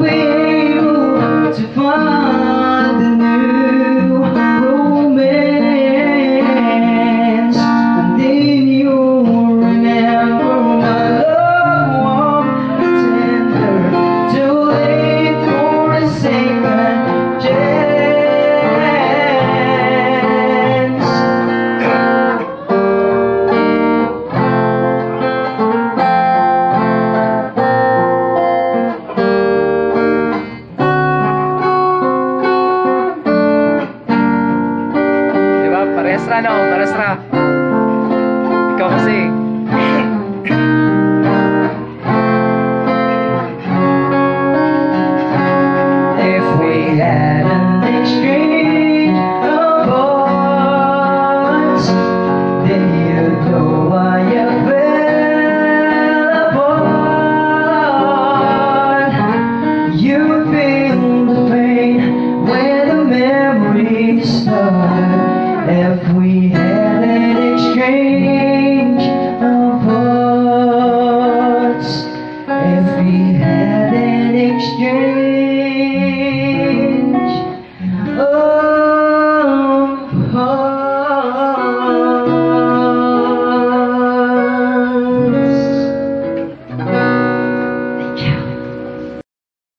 be Esra no, para Ikaw kasi. if we had then you go while you fell. You feel the pain when the memories start if we had an exchange of words, if we had an exchange.